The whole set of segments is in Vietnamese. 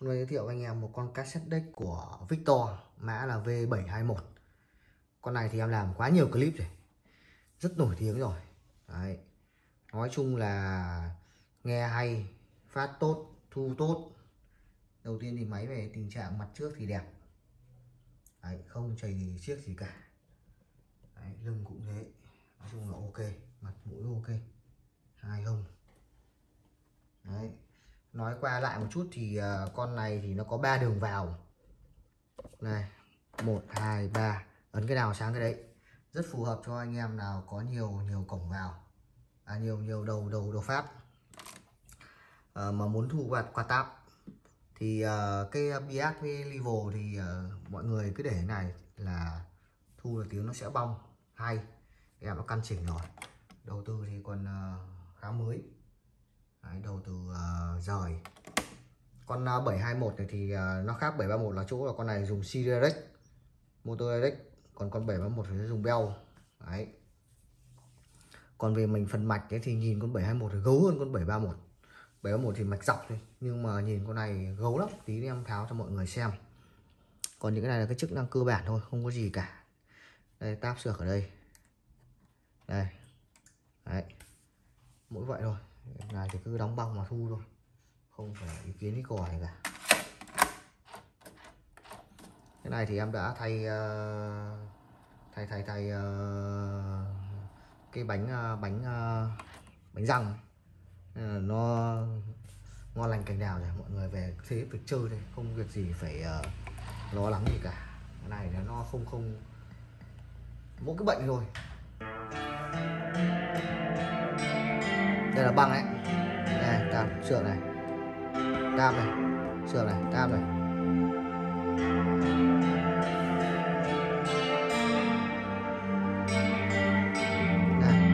Hôm nay giới thiệu với anh em một con cassette deck của Victor mã là V721 Con này thì em làm quá nhiều clip rồi Rất nổi tiếng rồi. Đấy. Nói chung là nghe hay, phát tốt, thu tốt. Đầu tiên thì máy về tình trạng mặt trước thì đẹp. Đấy, không chảy chiếc gì cả. Đấy, lưng cũng thế Nói chung là ok, mặt mũi ok Hai hông Đấy nói qua lại một chút thì uh, con này thì nó có ba đường vào. Này một hai ba. Ấn cái nào sáng cái đấy. Rất phù hợp cho anh em nào có nhiều nhiều cổng vào. À, nhiều nhiều đầu đầu đầu phát à, ờ, mà muốn thu quạt quạt tạp thì uh, cái bias với level thì uh, mọi người cứ để này là thu là tiếng nó sẽ bong. Hay. Em đã căn chỉnh rồi. Đầu tư thì còn uh, khá mới. Đấy, đầu từ uh, rời. Con ờ, uh, 721 này thì uh, nó khác 731 là chỗ là con này dùng Sirius motor direct còn con 731 thì dùng bell. Đấy. Còn về mình phần mạch ấy thì nhìn con 721 thì gấu hơn con 731 731 thì mạch dọc thôi nhưng mà nhìn con này gấu lắm tí em tháo cho mọi người xem. Còn những cái này là cái chức năng cơ bản thôi không có gì cả. Đây táp sược ở đây. Đây. Đấy. Mỗi vậy thôi này thì cứ đóng băng mà thu thôi. Không phải ý kiến ý cò này cả. Cái này thì em đã thay uh, thay thay thay uh, cái bánh uh, bánh uh, bánh răng uh, nó ngon lành cành đào rồi mọi người về thế việc chơi đây không việc gì phải uh, lo lắng gì cả. Cái này nó không không mỗi cái bệnh rồi. Đây là băng đấy đây, tam sườn này. Tam này. Sườn này, tam này. Này.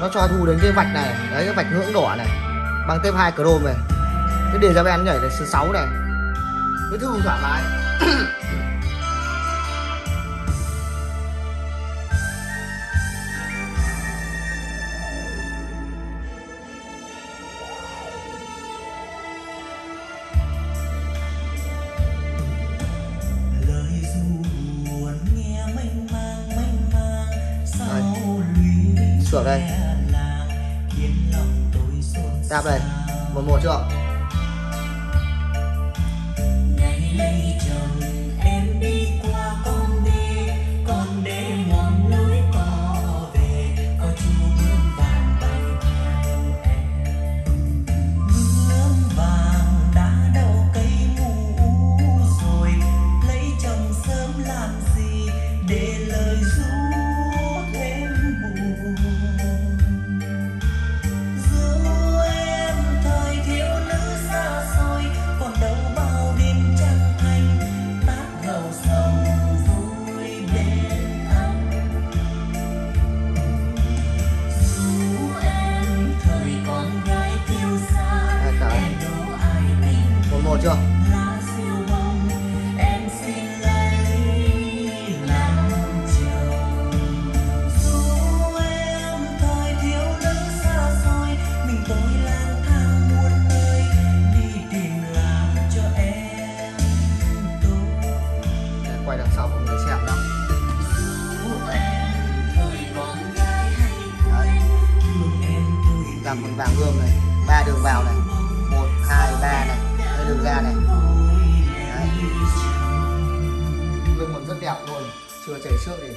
Nó cho thu đến cái vạch này. Đấy, cái vạch ngưỡng đỏ này. Bằng tép hai chrome này. Cái đề ra bên nhảy này số 6 này cứ thư thoải mái sửa đây. tap đây. một một chưa your một làm vàng gươm này, ba đường vào này, một, hai, ba này đây đường ra này Đấy. còn rất đẹp luôn, chưa chảy xước gì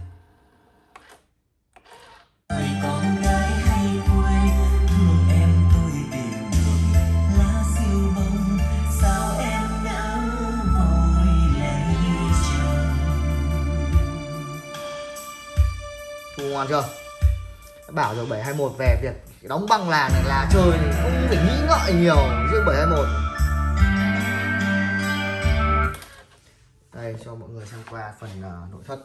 thu ngon chưa? Bảo rồi 721 về việc đóng băng là này là chơi thì không phải nghĩ ngợi nhiều riêng 721 đây cho mọi người xem qua phần uh, nội thất.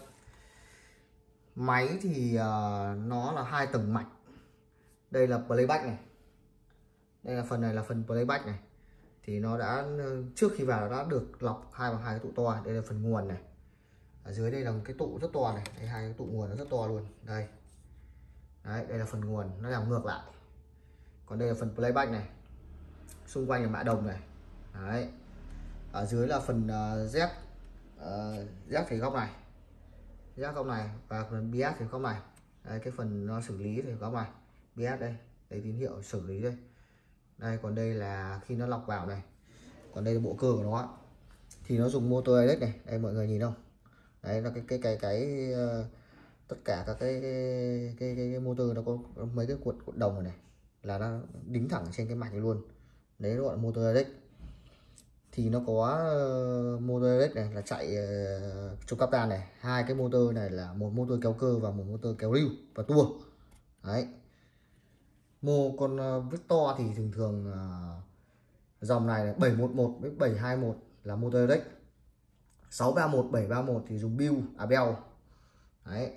Máy thì uh, nó là hai tầng mạch. Đây là playback này. Đây là phần này là phần playback này. Thì nó đã trước khi vào đã được lọc hai bằng hai cái tụ to đây là phần nguồn này ở dưới đây là một cái tụ rất to này đây hai cái tụ nguồn nó rất to luôn. Đây. Đấy đây là phần nguồn nó làm ngược lại. Còn đây là phần playback này xung quanh là mã đồng này. Đấy. Ở dưới là phần uh, dép uh, dép thì góc này. Dép góc này và phần bias thì góc này. Đây cái phần nó xử lý thì góc này. Bias đây đây tín hiệu xử lý đây. Đây còn đây là khi nó lọc vào này. Còn đây là bộ cơ của nó. Thì nó dùng motor elect này. Đây mọi người nhìn không? Đấy là cái cái cái cái ờ, tất cả các cái cái, cái, cái, cái motor nó có mấy cái cuộn cuộn đồng này, này là nó đính thẳng trên cái mạch này luôn. Đấy gọi là motor direct. Thì nó có ờ, motor direct này là chạy uh, trục cáp này hai cái motor này là một motor kéo cơ và một motor kéo lưu và tua. Đấy. Mô con ờ, Victor thì thường thường dòng này là 711 với 721 là motor direct. 631 731 thì dùng bill à bell. Đấy.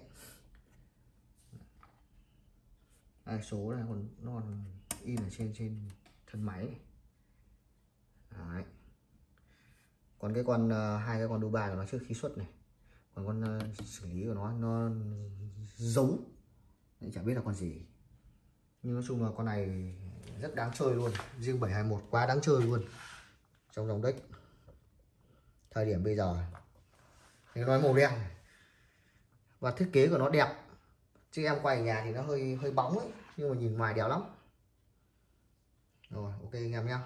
Đây, số này còn nó còn in ở trên trên thân máy. Này. đấy. Còn cái con ờ, hai cái con đu bài của nó trước khi xuất này. Còn con ờ, xử lý của nó nó giấu Đấy, chả biết là con gì. Nhưng nói chung là con này rất đáng chơi luôn. Riêng 721 quá đáng chơi luôn. Trong dòng deck thời điểm bây giờ thì nói màu đen và thiết kế của nó đẹp. Chứ em quay ở nhà thì nó hơi hơi bóng ấy, nhưng mà nhìn ngoài đẹp lắm. Rồi, ok anh em nhá.